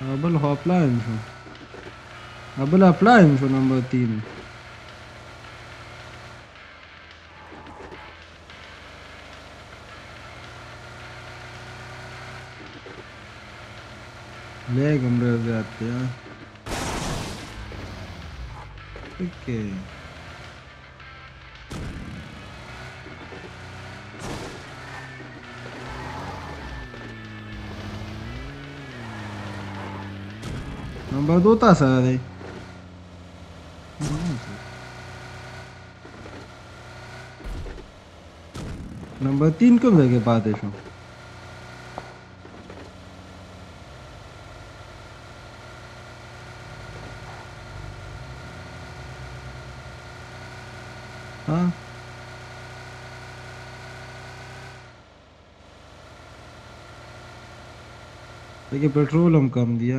Abel hotline schon. Abel hotline schon number 3. Leg am Röwe hat, ja. Okay. दो था है number तीन कब लगे पाते शो हाँ देखिए पेट्रोल हम कम दिया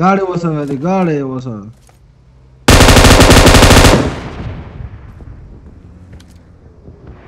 गाड़ी वसा वाली गाड़ी वसा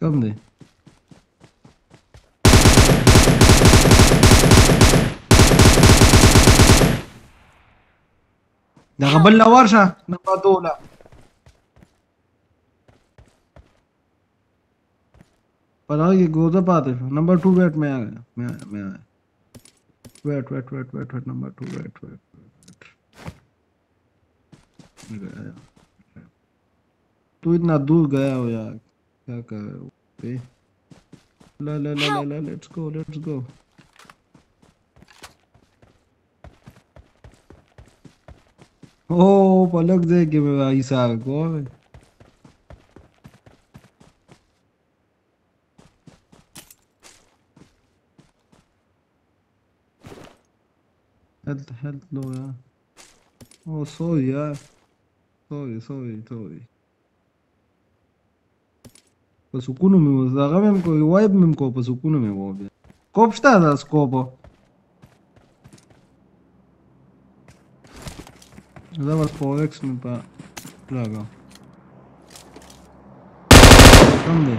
¿Dónde? Nakabal na war siya. Nakatula. पता ये गोदा पाते नंबर टू वेट में आ गया मैं मैं wait wait wait wait wait number two wait wait wait तू इतना दूर गया हो यार क्या कर रहे हो बे ला ला ला ला ला लेट्स गो लेट्स गो ओ पलक दे के मैं ईसा को Health, health low, yeah. Oh, sorry, yeah. Sorry, sorry, sorry. По сукуну ми го загавим кој вајб ми кој по сукуну ми го овде. Коп шта да скопо? Да вас повек сме па лагал. Там де?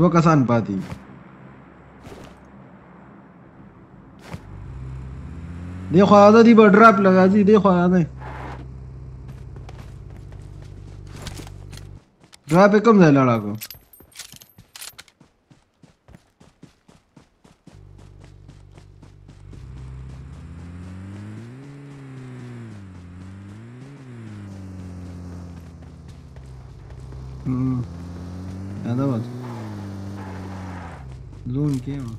Dua kasaan pati. देखो आधा दी ड्रैप लगा जी देखो आधा ड्रैप कम जाए लड़ा aqui, mano.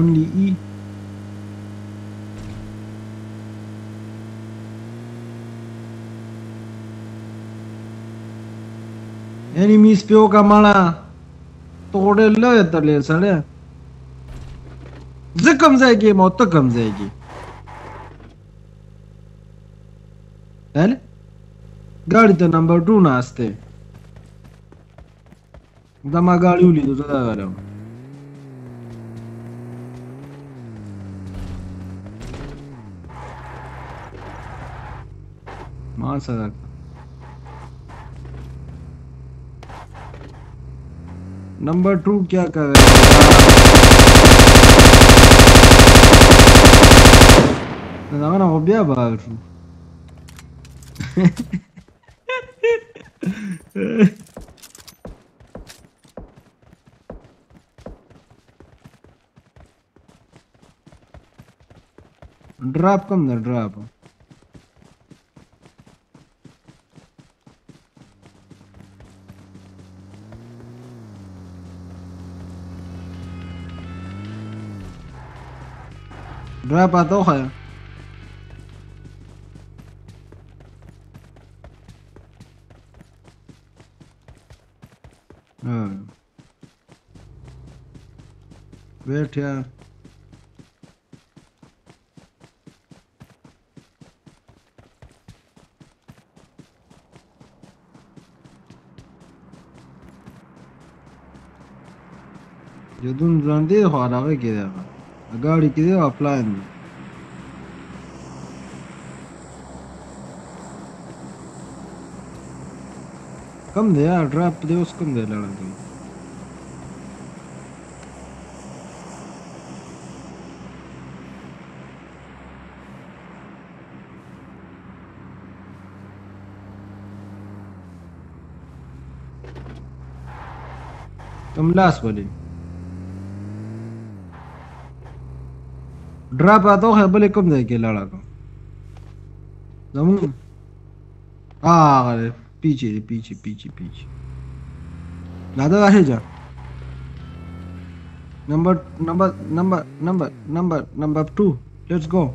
only E. Enemies pio kamala. Tore lo ya tale sale. Zıkım zeki mo tıkım zeki. Dale. Gari te number 2 naste. Da ma gari uli do da garam. पाँच हज़ार number two क्या कर रहे हैं? 나가나 어디야 바로 drop कम ना drop Nueva paradoja. Hmm. Wait here. Yudum zandı hala gidiyor. aga அடிக்குது offline कम दे यार ड्रॉप दे उसको कम दे लड़ा दे तुम लास्ट वाली दे के लड़ा को? जमून? आ, अरे, पीछे पीछे पीछे पीछे। दादा है जा। Number number number number number number two let's go